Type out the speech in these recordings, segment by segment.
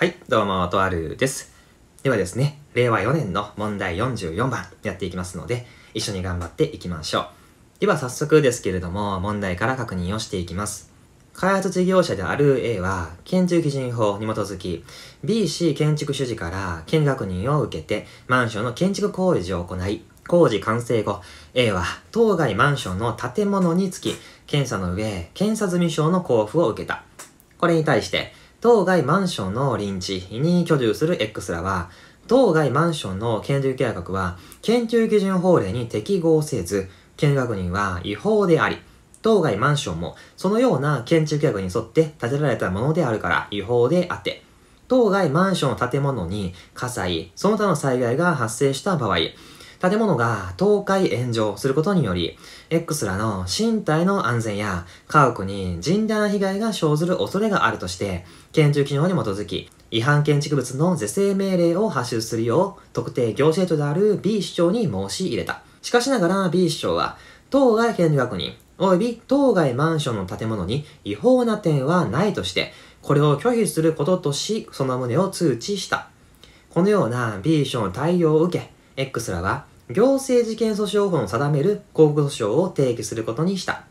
はい、どうも、とあるです。ではですね、令和4年の問題44番やっていきますので、一緒に頑張っていきましょう。では早速ですけれども、問題から確認をしていきます。開発事業者である A は、建築基準法に基づき、BC 建築主事から見学認を受けて、マンションの建築工事を行い、工事完成後、A は当該マンションの建物につき、検査の上、検査済証の交付を受けた。これに対して、当該マンションの臨地に居住する X らは、当該マンションの建築計画は、研究基準法令に適合せず、見学人は違法であり、当該マンションもそのような建築計画に沿って建てられたものであるから違法であって、当該マンションの建物に火災、その他の災害が発生した場合、建物が倒壊炎上することにより、X らの身体の安全や家屋に甚大な被害が生ずる恐れがあるとして、建築基準法に基づき、違反建築物の是正命令を発出するよう、特定行政庁である B 市長に申し入れた。しかしながら B 市長は、当該建築学人、及び当該マンションの建物に違法な点はないとして、これを拒否することとし、その旨を通知した。このような B 賞の対応を受け、X らは行政事件訴訟法の定める公告訴訟を提起することにした。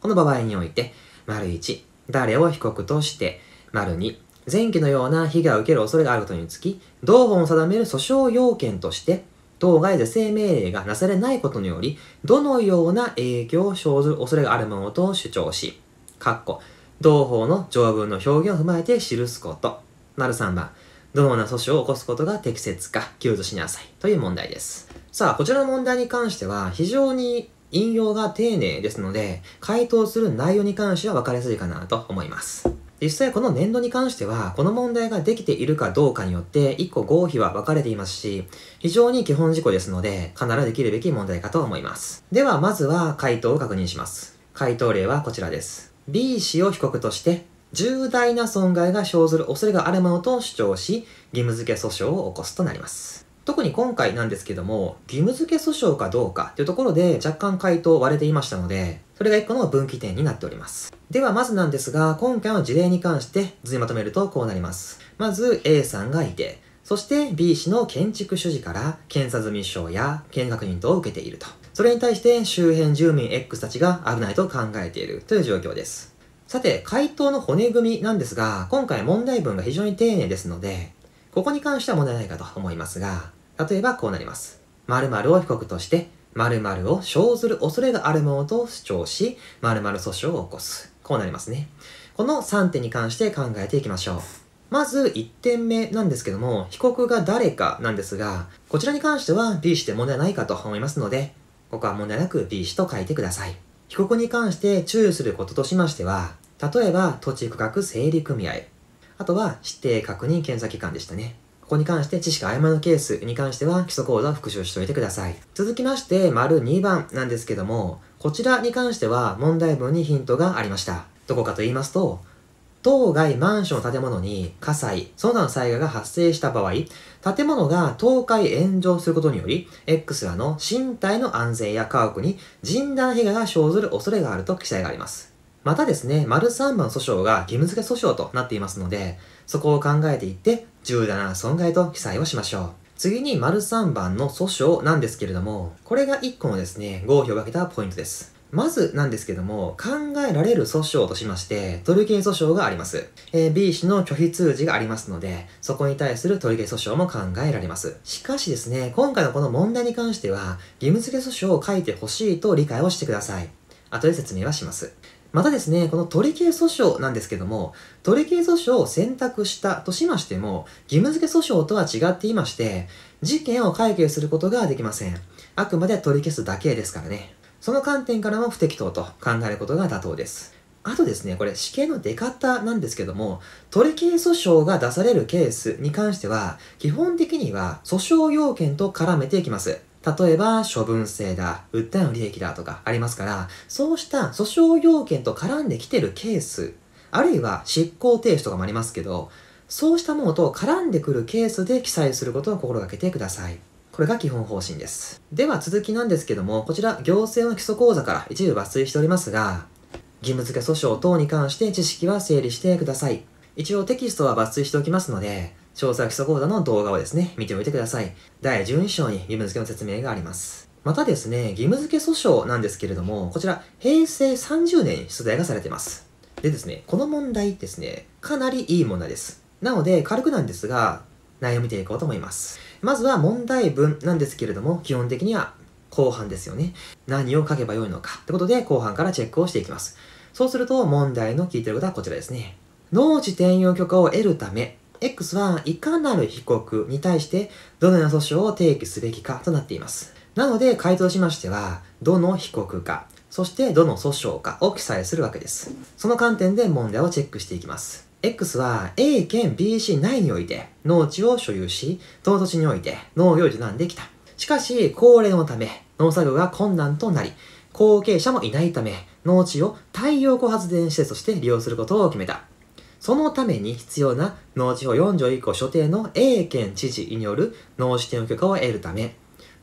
この場合において、丸1、誰を被告として、丸2、前期のような被害を受ける恐れがあることにつき、同法の定める訴訟要件として、当該是正命令がなされないことにより、どのような影響を生ずる恐れがあるものと主張し、かっこ、同法の条文の表現を踏まえて記すこと。丸3番、どのような訴訟を起こすことが適切か、記述しなさい。という問題です。さあ、こちらの問題に関しては、非常に引用が丁寧ですので、回答する内容に関しては分かりやすいかなと思います。実際この年度に関しては、この問題ができているかどうかによって、一個合否は分かれていますし、非常に基本事項ですので、必ずできるべき問題かと思います。では、まずは回答を確認します。回答例はこちらです。B 氏を被告として、重大な損害が生ずる恐れがあるものと主張し、義務付け訴訟を起こすとなります。特に今回なんですけども、義務付け訴訟かどうかというところで若干回答割れていましたので、それが一個の分岐点になっております。ではまずなんですが、今回の事例に関して図にまとめるとこうなります。まず A さんがいて、そして B 氏の建築主事から検査済証や見学認等を受けていると。それに対して周辺住民 X たちが危ないと考えているという状況です。さて、回答の骨組みなんですが、今回問題文が非常に丁寧ですので、ここに関しては問題ないかと思いますが、例えばこうなります。〇〇を被告として、〇〇を生ずる恐れがあるものと主張し、〇〇訴訟を起こす。こうなりますね。この3点に関して考えていきましょう。まず1点目なんですけども、被告が誰かなんですが、こちらに関しては B 氏で問題ないかと思いますので、ここは問題なく B 氏と書いてください。被告に関して注意することとしましては、例えば土地区画整理組合、あとは指定確認検査機関でしたね。ここに関して知識曖昧のケースに関しては基礎講座を復習しておいてください。続きまして、丸2番なんですけども、こちらに関しては問題文にヒントがありました。どこかと言いますと、当該マンションの建物に火災、その他の災害が発生した場合、建物が倒壊炎上することにより、X らの身体の安全や家屋に甚大な被害が生ずる恐れがあると記載があります。またですね、丸3番訴訟が義務付け訴訟となっていますので、そこを考えていって、重大な損害と記載をしましょう。次に丸3番の訴訟なんですけれども、これが1個のですね、合否を分けたポイントです。まずなんですけども、考えられる訴訟としまして、取り消し訴訟があります。えー B 氏の拒否通知がありますので、そこに対する取り消し訴訟も考えられます。しかしですね、今回のこの問題に関しては、義務付け訴訟を書いてほしいと理解をしてください。後で説明はします。またですね、この取り消し訴訟なんですけども、取り消し訴訟を選択したとしましても、義務付け訴訟とは違っていまして、事件を解決することができません。あくまで取り消すだけですからね。その観点からも不適当と考えることが妥当です。あとですね、これ試験の出方なんですけども、取り消し訴訟が出されるケースに関しては、基本的には訴訟要件と絡めていきます。例えば、処分制だ、訴えの利益だとかありますから、そうした訴訟要件と絡んできてるケース、あるいは執行停止とかもありますけど、そうしたものと絡んでくるケースで記載することを心がけてください。これが基本方針です。では続きなんですけども、こちら行政の基礎講座から一部抜粋しておりますが、義務付け訴訟等に関して知識は整理してください。一応テキストは抜粋しておきますので、調査基礎講座の動画をですね、見ておいてください。第12章に義務付けの説明があります。またですね、義務付け訴訟なんですけれども、こちら、平成30年に出題がされています。でですね、この問題ですね、かなりいい問題です。なので、軽くなんですが、内容を見ていこうと思います。まずは問題文なんですけれども、基本的には後半ですよね。何を書けばよいのかってことで、後半からチェックをしていきます。そうすると、問題の聞いてることはこちらですね。農地転用許可を得るため、X はいかなる被告に対してどのような訴訟を提起すべきかとなっています。なので、回答しましては、どの被告か、そしてどの訴訟かを記載するわけです。その観点で問題をチェックしていきます。X は A 県 BC 内において農地を所有し、その土地において農業を営んできた。しかし、高齢のため農作業が困難となり、後継者もいないため、農地を太陽光発電施設として利用することを決めた。そのために必要な農地法4条以降所定の A 県知事による農地転用許可を得るため、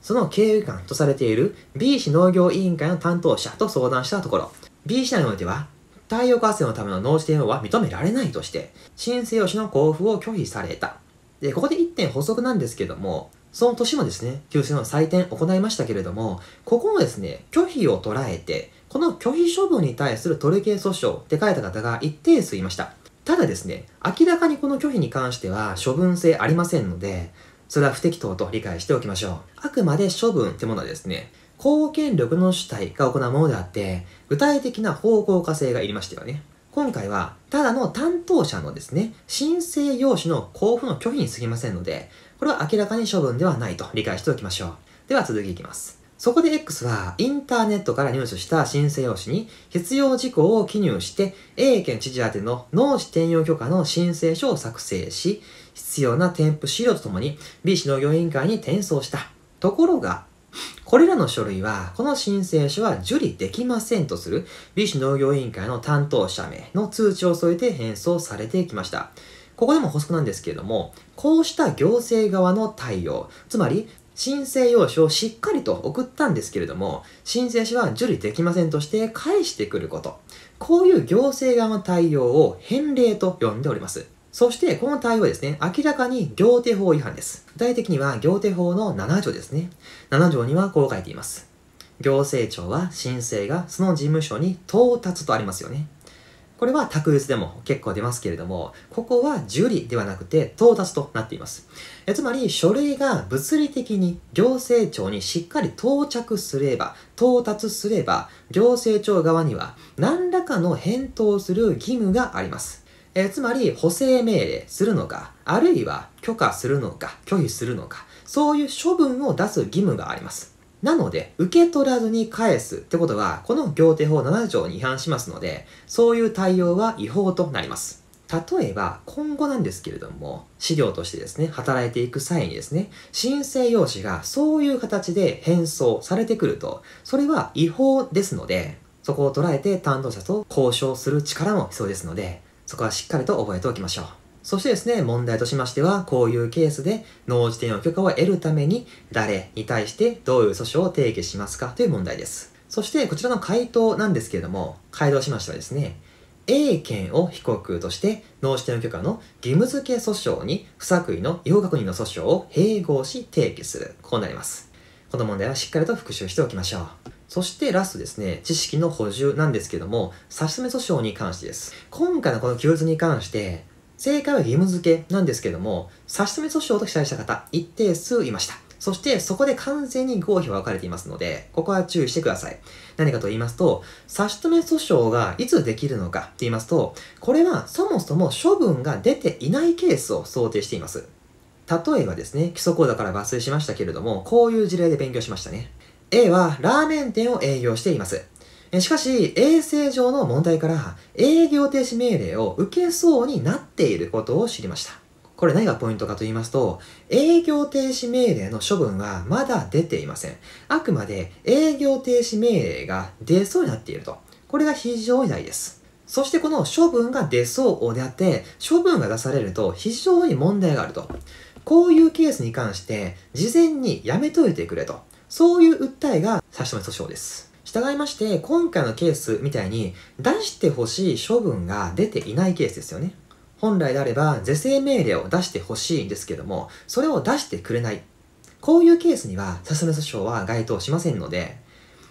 その経営官とされている B 市農業委員会の担当者と相談したところ、B 市内においては、太陽光発電のための農地転用は認められないとして、申請用紙の交付を拒否された。で、ここで1点補足なんですけども、その年もですね、給水の採点を行いましたけれども、ここのですね、拒否を捉えて、この拒否処分に対する取り消し訴訟って書いた方が一定数いました。ただですね、明らかにこの拒否に関しては処分性ありませんので、それは不適当と理解しておきましょう。あくまで処分ってものはですね、公権力の主体が行うものであって、具体的な方向化性がいりましたよね。今回は、ただの担当者のですね、申請用紙の交付の拒否に過ぎませんので、これは明らかに処分ではないと理解しておきましょう。では続きいきます。そこで X はインターネットから入手した申請用紙に必要事項を記入して A 県知事宛ての農地転用許可の申請書を作成し必要な添付資料とともに B 市農業委員会に転送した。ところがこれらの書類は、この申請書は受理できませんとする B 市農業委員会の担当者名の通知を添えて返送されてきました。ここでも補足なんですけれども、こうした行政側の対応、つまり申請用紙をしっかりと送ったんですけれども、申請書は受理できませんとして返してくること。こういう行政側の対応を返礼と呼んでおります。そして、この対応ですね、明らかに行手法違反です。具体的には行手法の7条ですね。7条にはこう書いています。行政庁は申請がその事務所に到達とありますよね。これは卓越でも結構出ますけれども、ここは受理ではなくて到達となっています。えつまり書類が物理的に行政庁にしっかり到着すれば、到達すれば、行政庁側には何らかの返答する義務があります。えつまり補正命令するのか、あるいは許可するのか、拒否するのか、そういう処分を出す義務があります。なので、受け取らずに返すってことは、この行手法7条に違反しますので、そういう対応は違法となります。例えば、今後なんですけれども、資料としてですね、働いていく際にですね、申請用紙がそういう形で返送されてくると、それは違法ですので、そこを捉えて担当者と交渉する力も必要ですので、そこはしっかりと覚えておきましょう。そしてですね、問題としましては、こういうケースで農事点を許可を得るために、誰に対してどういう訴訟を提起しますかという問題です。そしてこちらの回答なんですけれども、回答しましてはですね、A 県を被告として農地点許可の義務付け訴訟に不作為の違法確認の訴訟を併合し提起する。こうなります。この問題はしっかりと復習しておきましょう。そしてラストですね、知識の補充なんですけども、差し止め訴訟に関してです。今回のこの記述に関して、正解は義務付けなんですけども、差し止め訴訟と記載した方、一定数いました。そしてそこで完全に合否は分かれていますので、ここは注意してください。何かと言いますと、差し止め訴訟がいつできるのかって言いますと、これはそもそも処分が出ていないケースを想定しています。例えばですね、基礎講座から抜粋しましたけれども、こういう事例で勉強しましたね。A はラーメン店を営業しています。しかし、衛生上の問題から営業停止命令を受けそうになっていることを知りました。これ何がポイントかと言いますと、営業停止命令の処分はまだ出ていません。あくまで営業停止命令が出そうになっていると。これが非常に大事です。そしてこの処分が出そうであって、処分が出されると非常に問題があると。こういうケースに関して、事前にやめといてくれと。そういう訴えが差し止め訴訟です。従いまして、今回のケースみたいに出してほしい処分が出ていないケースですよね。本来であれば是正命令を出してほしいんですけども、それを出してくれない。こういうケースには、差し止め訴訟は該当しませんので、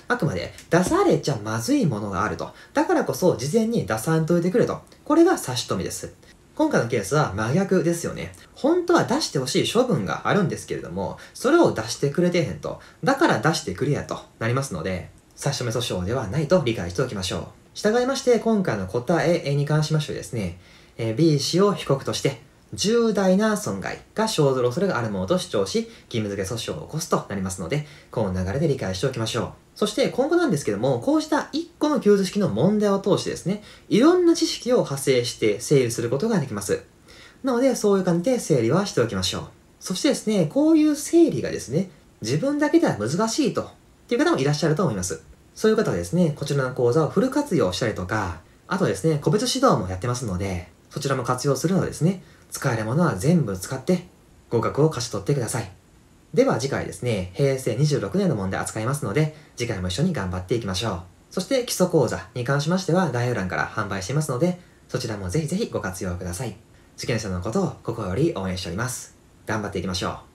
あくまで出されちゃまずいものがあると。だからこそ事前に出さんといてくれと。これが差し止めです。今回のケースは真逆ですよね。本当は出してほしい処分があるんですけれども、それを出してくれてへんと。だから出してくれやとなりますので、差し止め訴訟ではないと理解しておきましょう。従いまして、今回の答えに関しましてですね、え B 氏を被告として、重大な損害が生ずる恐れがあるものと主張し、義務付け訴訟を起こすとなりますので、この流れで理解しておきましょう。そして今後なんですけども、こうした1個の給図式の問題を通してですね、いろんな知識を派生して整理することができます。なので、そういう感じで整理はしておきましょう。そしてですね、こういう整理がですね、自分だけでは難しいと、っていう方もいらっしゃると思います。そういう方はですね、こちらの講座をフル活用したりとか、あとですね、個別指導もやってますので、そちらも活用するのはですね、使えるものは全部使って合格を勝ち取ってください。では次回ですね、平成26年の問題扱いますので、次回も一緒に頑張っていきましょう。そして基礎講座に関しましては概要欄から販売していますので、そちらもぜひぜひご活用ください。受験者のことを心より応援しております。頑張っていきましょう。